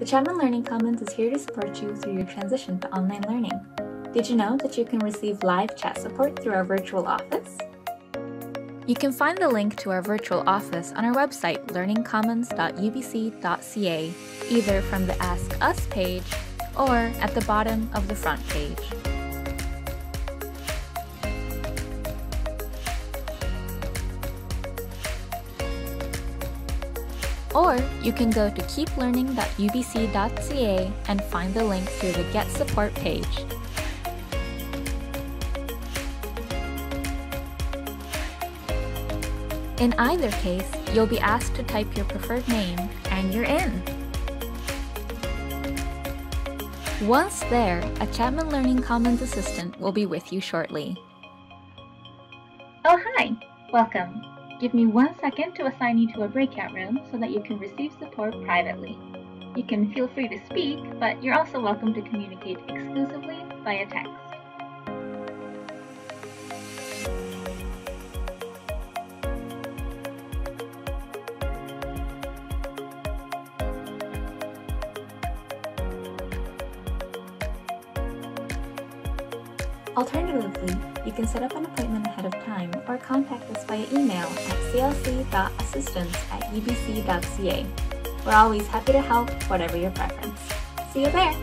The Chapman Learning Commons is here to support you through your transition to online learning. Did you know that you can receive live chat support through our virtual office? You can find the link to our virtual office on our website, learningcommons.ubc.ca, either from the Ask Us page or at the bottom of the front page. Or you can go to keeplearning.ubc.ca and find the link through the Get Support page. In either case, you'll be asked to type your preferred name and you're in. Once there, a Chapman Learning Commons assistant will be with you shortly. Oh hi! Welcome. Give me one second to assign you to a breakout room so that you can receive support privately. You can feel free to speak, but you're also welcome to communicate exclusively via text. Alternatively, you can set up an appointment ahead of time or contact us via email at clc.assistance at ubc.ca. We're always happy to help, whatever your preference. See you there!